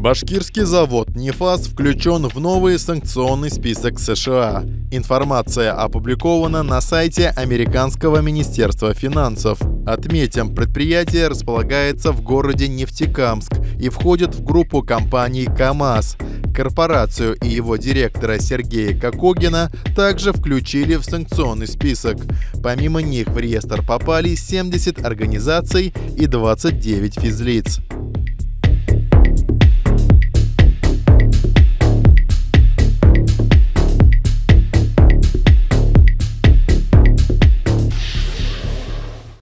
Башкирский завод «Нефас» включен в новый санкционный список США. Информация опубликована на сайте Американского министерства финансов. Отметим, предприятие располагается в городе Нефтекамск и входит в группу компаний КАМАЗ. Корпорацию и его директора Сергея Кокогина также включили в санкционный список. Помимо них в реестр попали 70 организаций и 29 физлиц.